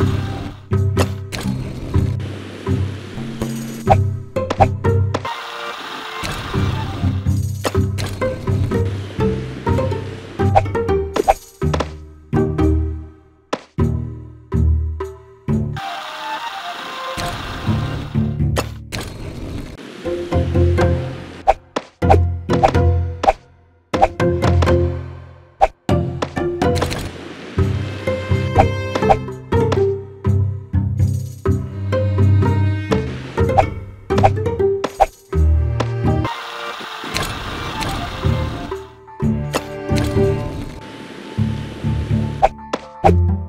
you you